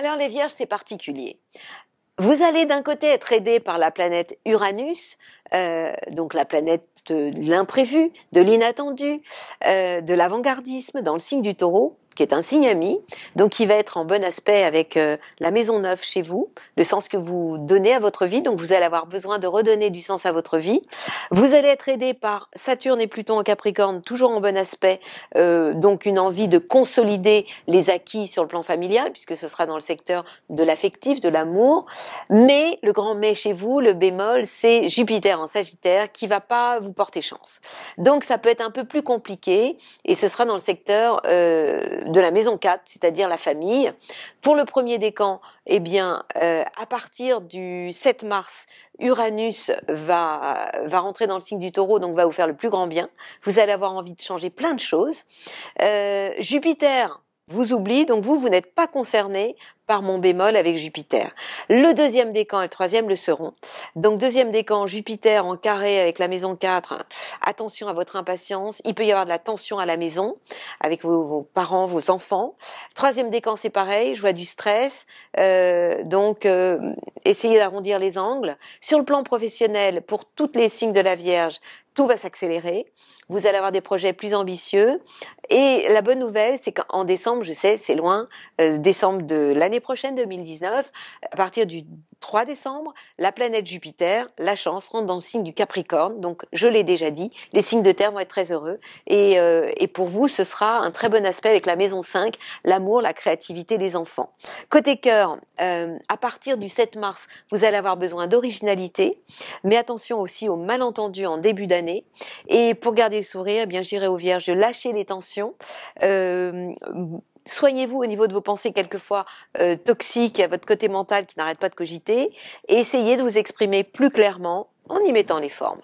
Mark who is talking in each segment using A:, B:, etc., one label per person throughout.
A: Alors les vierges, c'est particulier. Vous allez d'un côté être aidé par la planète Uranus, euh, donc la planète de l'imprévu, de l'inattendu, euh, de l'avant-gardisme dans le signe du taureau qui est un signe ami, donc qui va être en bon aspect avec euh, la maison neuve chez vous, le sens que vous donnez à votre vie, donc vous allez avoir besoin de redonner du sens à votre vie. Vous allez être aidé par Saturne et Pluton en Capricorne, toujours en bon aspect, euh, donc une envie de consolider les acquis sur le plan familial, puisque ce sera dans le secteur de l'affectif, de l'amour. Mais le grand mais chez vous, le bémol, c'est Jupiter en Sagittaire qui va pas vous porter chance. Donc ça peut être un peu plus compliqué, et ce sera dans le secteur euh, de la maison 4, c'est-à-dire la famille. Pour le premier décan, eh bien, euh, à partir du 7 mars, Uranus va, va rentrer dans le signe du taureau, donc va vous faire le plus grand bien. Vous allez avoir envie de changer plein de choses. Euh, Jupiter vous oublie, donc vous, vous n'êtes pas concerné par mon bémol avec Jupiter. Le deuxième décan et le troisième le seront. Donc deuxième décan, Jupiter en carré avec la maison 4. Attention à votre impatience. Il peut y avoir de la tension à la maison avec vos, parents, vos enfants. Troisième décan, c'est pareil. Je vois du stress. Euh, donc euh, essayez d'arrondir les angles. Sur le plan professionnel, pour toutes les signes de la Vierge, tout va s'accélérer. Vous allez avoir des projets plus ambitieux. Et la bonne nouvelle, c'est qu'en décembre, je sais, c'est loin, euh, décembre de l'année prochaine, 2019, à partir du 3 décembre, la planète Jupiter, la chance, rentre dans le signe du Capricorne. Donc, je l'ai déjà dit, les signes de terre vont être très heureux. Et, euh, pour vous, ce sera un très bon aspect avec la maison 5, l'amour, la créativité des enfants. Côté cœur, euh, à partir du 7 mars, vous allez avoir besoin d'originalité, mais attention aussi aux malentendus en début d'année. Et pour garder le sourire, eh j'irai aux vierges de lâcher les tensions. Euh, soignez-vous au niveau de vos pensées quelquefois euh, toxiques à votre côté mental qui n'arrête pas de cogiter et essayez de vous exprimer plus clairement en y mettant les formes.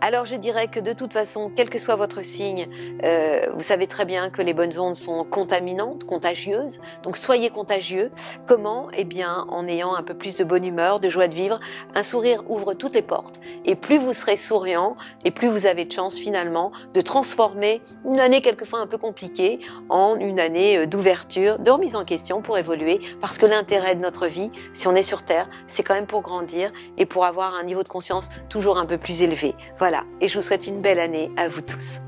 A: Alors je dirais que de toute façon, quel que soit votre signe, euh, vous savez très bien que les bonnes ondes sont contaminantes, contagieuses. Donc soyez contagieux. Comment? Eh bien en ayant un peu plus de bonne humeur, de joie de vivre. Un sourire ouvre toutes les portes. Et plus vous serez souriant, et plus vous avez de chance finalement de transformer une année quelquefois un peu compliquée en une année euh, d'ouverture, de remise en question pour évoluer. Parce que l'intérêt de notre vie, si on est sur Terre, c'est quand même pour grandir et pour avoir un niveau de conscience toujours un peu plus élevé. Voilà, et je vous souhaite une belle année à vous tous.